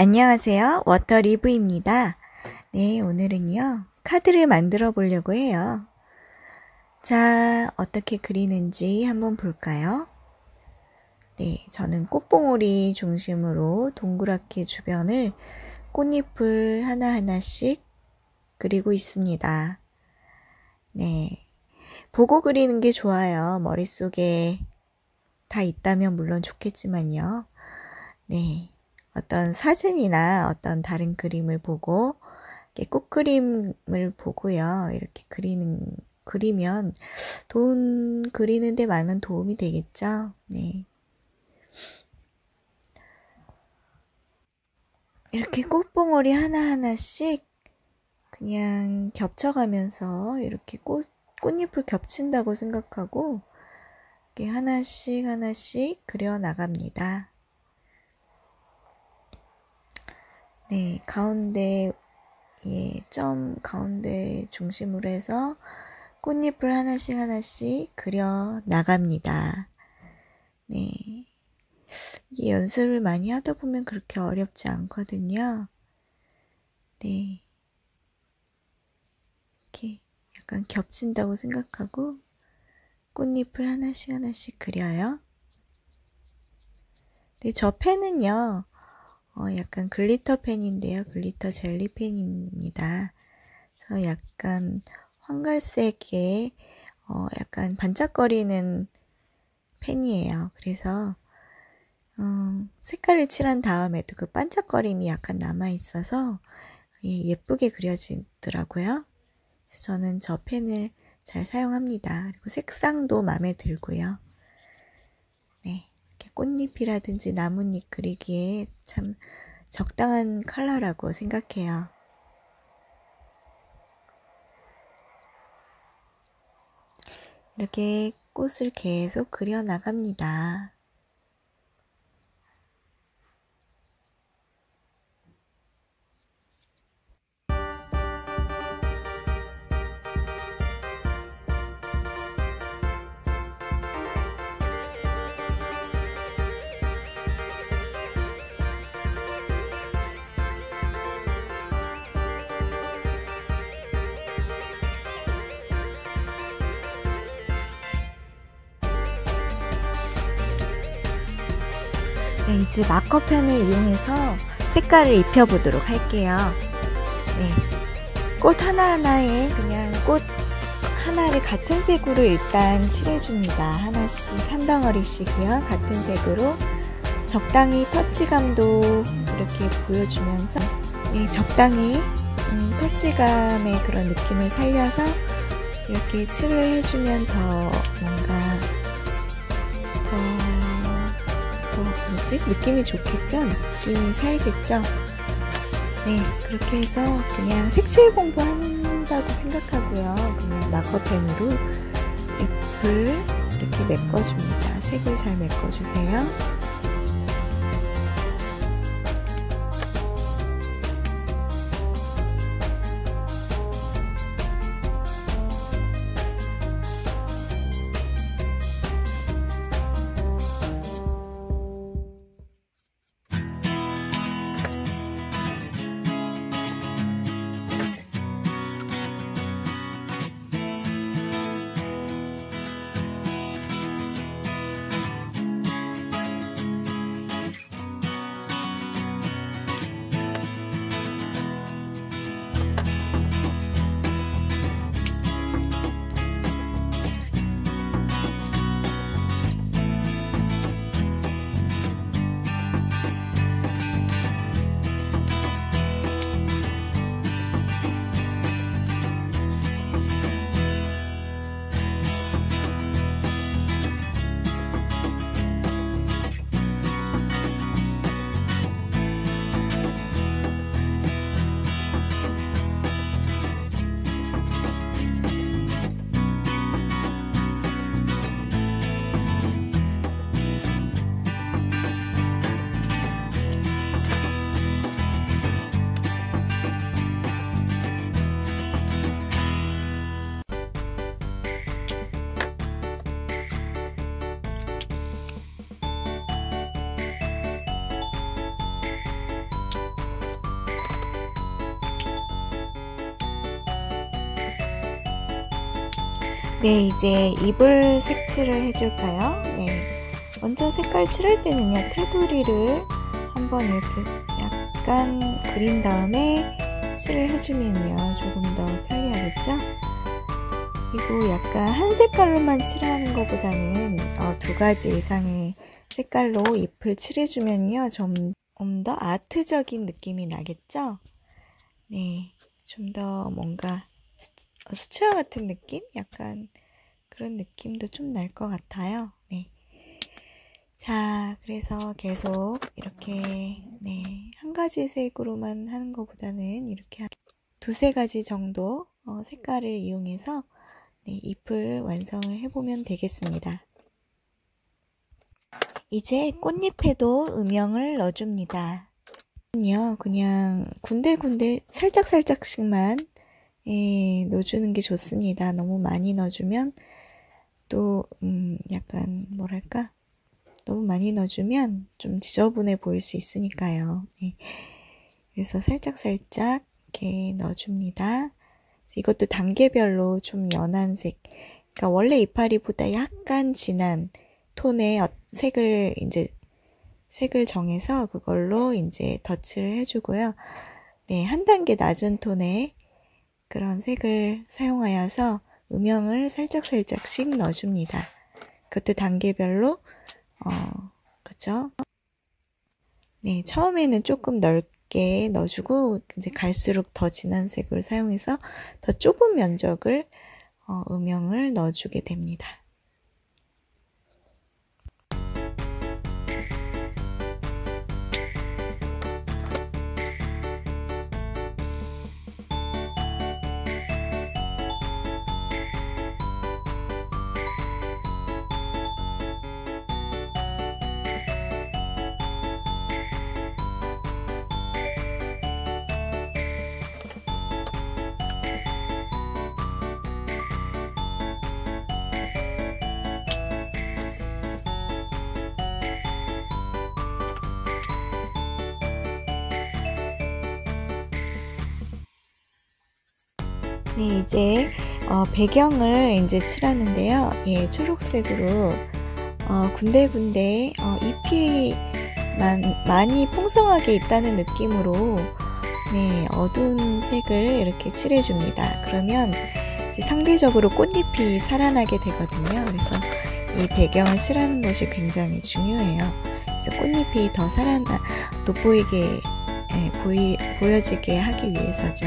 안녕하세요. 워터 리브입니다. 네, 오늘은요, 카드를 만들어 보려고 해요. 자, 어떻게 그리는지 한번 볼까요? 네, 저는 꽃봉오리 중심으로 동그랗게 주변을 꽃잎을 하나하나씩 그리고 있습니다. 네. 보고 그리는 게 좋아요. 머릿속에 다 있다면 물론 좋겠지만요. 네. 어떤 사진이나 어떤 다른 그림을 보고 꽃 그림을 보고요. 이렇게 그리는 그리면 돈 그리는데 많은 도움이 되겠죠. 네. 이렇게 꽃봉오리 하나하나씩 그냥 겹쳐가면서 이렇게 꽃, 꽃잎을 겹친다고 생각하고 이렇게 하나씩 하나씩 그려 나갑니다. 네, 가운데, 예, 점 가운데 중심으로 해서 꽃잎을 하나씩 하나씩 그려 나갑니다. 네. 이 연습을 많이 하다 보면 그렇게 어렵지 않거든요. 네. 이렇게 약간 겹친다고 생각하고 꽃잎을 하나씩 하나씩 그려요. 네, 저 펜은요, 어, 약간 glitter 펜인데요. glitter 젤리 펜입니다. 그래서 약간 황갈색의 어, 약간 반짝거리는 펜이에요. 그래서 어, 색깔을 칠한 다음에도 그 반짝거림이 약간 남아 있어서 예, 예쁘게 그려지더라고요. 저는 저 펜을 잘 사용합니다. 그리고 색상도 마음에 들고요. 네. 꽃잎이라든지 나뭇잎 그리기에 참 적당한 컬러라고 생각해요. 이렇게 꽃을 계속 그려 나갑니다. 네, 이제 마커펜을 이용해서 색깔을 입혀보도록 할게요. 네, 꽃 하나하나에 그냥 꽃 하나를 같은 색으로 일단 칠해줍니다. 하나씩, 한 덩어리씩이요. 같은 색으로 적당히 터치감도 이렇게 보여주면서 네, 적당히 음, 터치감의 그런 느낌을 살려서 이렇게 칠을 해주면 더 뭔가 뭐지? 느낌이 좋겠죠? 느낌이 살겠죠? 네, 그렇게 해서 그냥 색칠 공부한다고 생각하고요. 그냥 마커펜으로 잎을 이렇게 메꿔줍니다. 색을 잘 메꿔주세요. 네, 이제 입을 색칠을 해줄까요? 네. 먼저 색깔 칠할 때는요, 테두리를 한번 이렇게 약간 그린 다음에 칠을 해주면요, 조금 더 편리하겠죠? 그리고 약간 한 색깔로만 칠하는 것보다는 어, 두 가지 이상의 색깔로 잎을 칠해주면요, 좀, 좀더 아트적인 느낌이 나겠죠? 네, 좀 더 뭔가 수채화 같은 느낌? 약간 그런 느낌도 좀 날 것 같아요. 네. 자, 그래서 계속 이렇게, 네, 한 가지 색으로만 하는 것보다는 이렇게 두세 가지 정도 어, 색깔을 이용해서 네, 잎을 완성을 해보면 되겠습니다. 이제 꽃잎에도 음영을 넣어줍니다. 그냥 군데군데 살짝살짝씩만 예, 넣어주는 게 좋습니다. 너무 많이 넣어주면 또 음, 약간 뭐랄까 너무 많이 넣어주면 좀 지저분해 보일 수 있으니까요. 예. 그래서 살짝살짝 이렇게 넣어줍니다. 이것도 단계별로 좀 연한 색, 그러니까 원래 이파리보다 약간 진한 톤의 어, 색을 이제 색을 정해서 그걸로 이제 덧칠을 해주고요. 네, 한 단계 낮은 톤의 그런 색을 사용하여서 음영을 살짝살짝씩 넣어줍니다. 그것도 단계별로, 어, 그쵸? 네, 처음에는 조금 넓게 넣어주고, 이제 갈수록 더 진한 색을 사용해서 더 좁은 면적을, 어, 음영을 넣어주게 됩니다. 네, 이제 어, 배경을 이제 칠하는데요. 예, 초록색으로 어, 군데군데 어, 잎이 만, 많이 풍성하게 있다는 느낌으로 네, 어두운 색을 이렇게 칠해줍니다. 그러면 상대적으로 꽃잎이 살아나게 되거든요. 그래서 이 배경을 칠하는 것이 굉장히 중요해요. 그래서 꽃잎이 더 살아나 돋보이게 예, 보이, 보여지게 하기 위해서죠.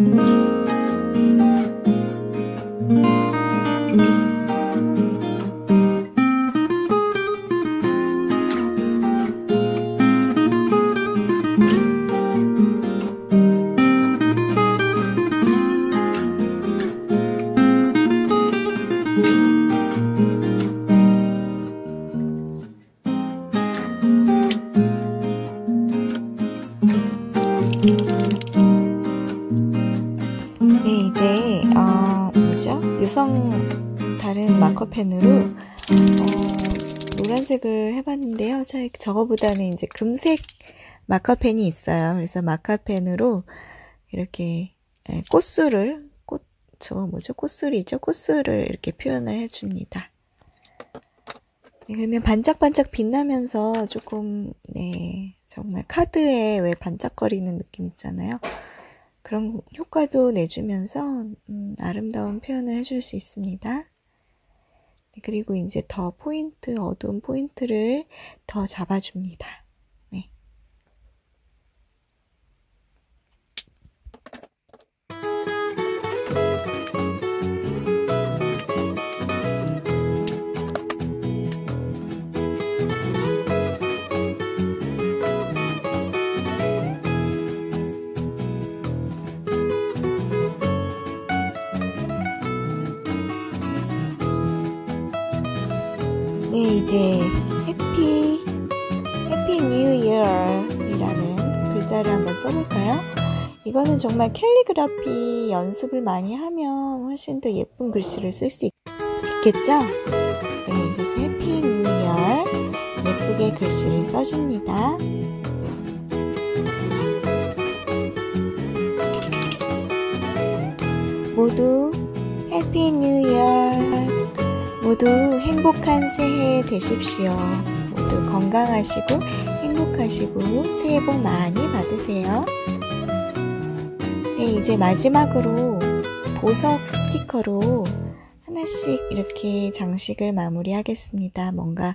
Mm-hmm. 다른 마커펜으로 어, 노란색을 해봤는데요. 저거보다는 이제 금색 마커펜이 있어요. 그래서 마커펜으로 이렇게 예, 꽃술을 꽃 저거 뭐죠? 꽃술이죠. 꽃술을 이렇게 표현을 해줍니다. 네, 그러면 반짝반짝 빛나면서 조금 네 정말 카드에 왜 반짝거리는 느낌 있잖아요. 그런 효과도 내주면서 음, 아름다운 표현을 해줄 수 있습니다. 네, 그리고 이제 더 포인트, 어두운 포인트를 더 잡아줍니다. 이제 Happy Happy New Year이라는 글자를 한번 써볼까요? 이거는 정말 캘리그라피 연습을 많이 하면 훨씬 더 예쁜 글씨를 쓸 수 있겠죠? 네, 그래서 Happy New Year 예쁘게 글씨를 써줍니다. 모두 Happy New Year 모두 행복한 새해 되십시오. 모두 건강하시고 행복하시고 새해 복 많이 받으세요. 네, 이제 마지막으로 보석 스티커로 하나씩 이렇게 장식을 마무리하겠습니다. 뭔가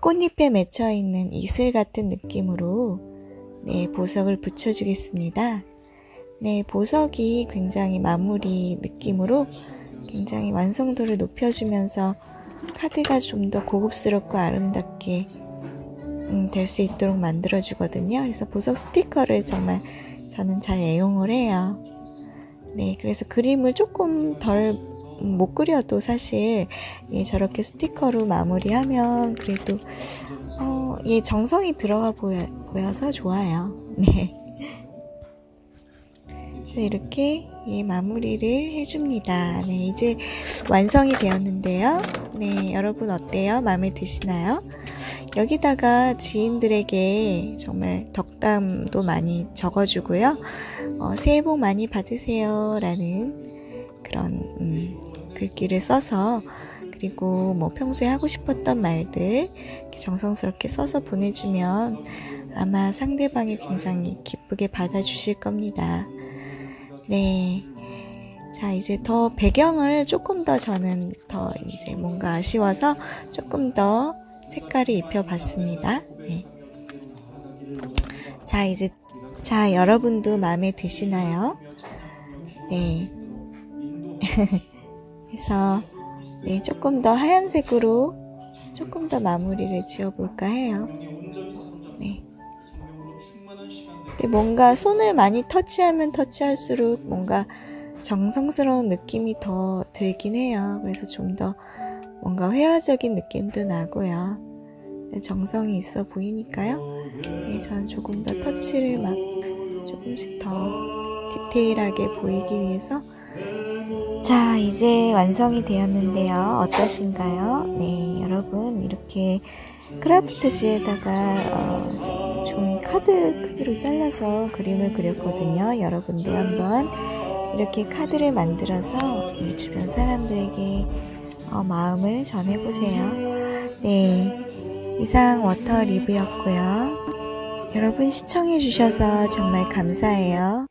꽃잎에 맺혀 있는 이슬 같은 느낌으로 네, 보석을 붙여주겠습니다. 네, 보석이 굉장히 마무리 느낌으로 굉장히 완성도를 높여주면서 카드가 좀 더 고급스럽고 아름답게 음, 될 수 있도록 만들어주거든요. 그래서 보석 스티커를 정말 저는 잘 애용을 해요. 네, 그래서 그림을 조금 덜 못 그려도 사실 예, 저렇게 스티커로 마무리하면 그래도 어, 예, 정성이 들어가 보여, 보여서 좋아요. 네. 이렇게 예, 마무리를 해줍니다. 네, 이제 완성이 되었는데요. 네, 여러분 어때요? 마음에 드시나요? 여기다가 지인들에게 정말 덕담도 많이 적어주고요. 어, 새해 복 많이 받으세요. 라는 그런 음, 글귀를 써서 그리고 뭐 평소에 하고 싶었던 말들 정성스럽게 써서 보내주면 아마 상대방이 굉장히 기쁘게 받아주실 겁니다. 네. 자, 이제 더 배경을 조금 더 저는 더 이제 뭔가 아쉬워서 조금 더 색깔을 입혀봤습니다. 네. 자, 이제, 자, 여러분도 마음에 드시나요? 네. 그래서, 네, 조금 더 하얀색으로 조금 더 마무리를 지어볼까 해요. 뭔가 손을 많이 터치하면 터치할수록 뭔가 정성스러운 느낌이 더 들긴 해요. 그래서 좀 더 뭔가 회화적인 느낌도 나고요. 정성이 있어 보이니까요. 네, 저는 조금 더 터치를 막 조금씩 더 디테일하게 보이기 위해서 자, 이제 완성이 되었는데요. 어떠신가요? 네, 여러분 이렇게 크라프트지에다가 어, 좋은 카드 크기로 잘라서 그림을 그렸거든요. 여러분도 한번 이렇게 카드를 만들어서 이 주변 사람들에게 어, 마음을 전해보세요. 네, 이상 워터 리뷰였고요. 여러분 시청해주셔서 정말 감사해요.